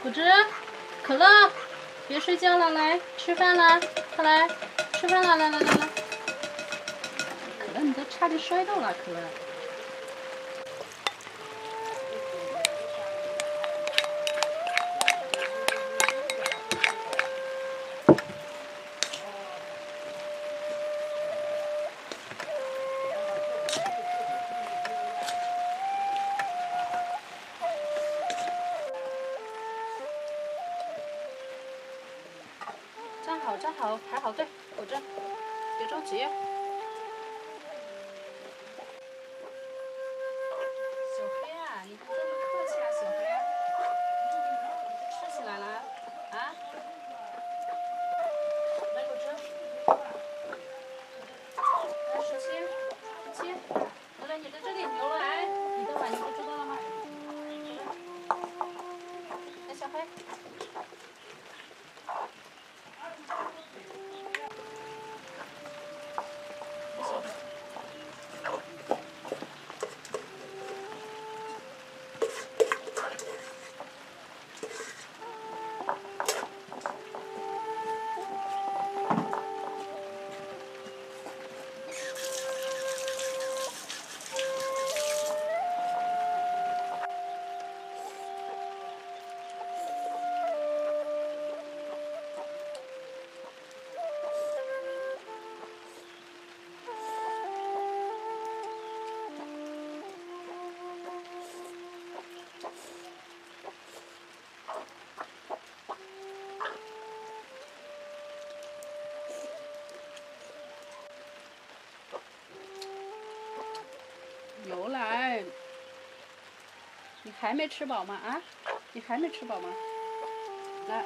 果汁，可乐，别睡觉了，来吃饭啦，快来吃饭啦，来来来来。可乐，你都差点摔倒了，可乐。排好队，果汁，别着急。小黑啊，你这么客气啊，小黑？吃起来了啊？来果汁，来十七，十七，来来，你在这里，牛来，你的碗你不知道了吗？来，小黑。牛奶，你还没吃饱吗？啊，你还没吃饱吗？来。